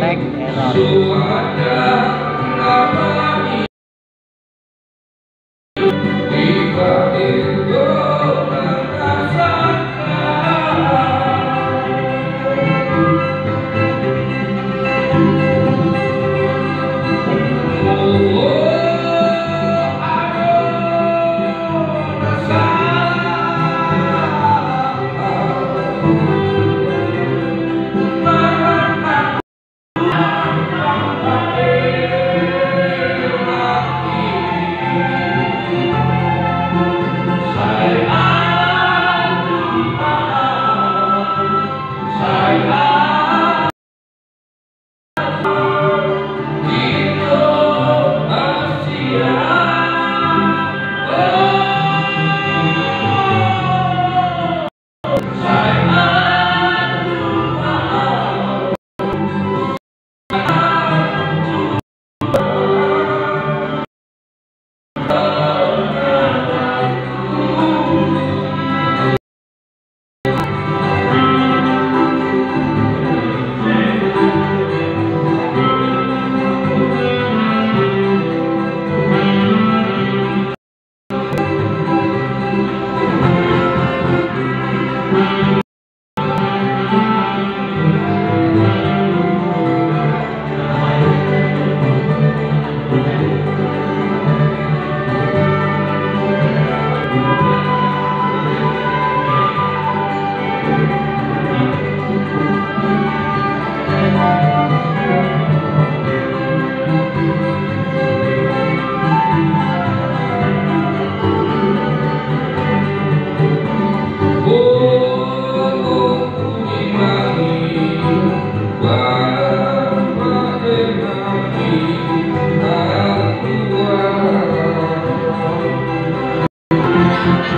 Tag error.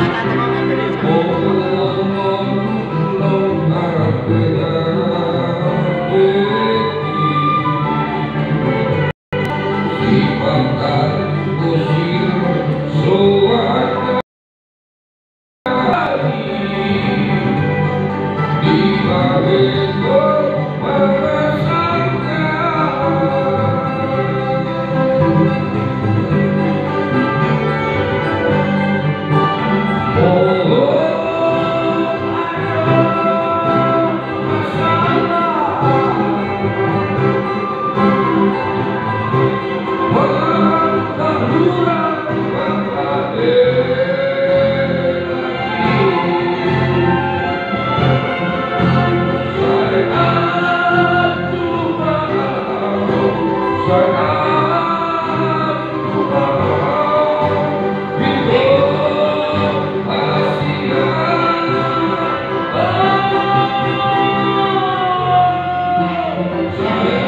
Oh, Amen.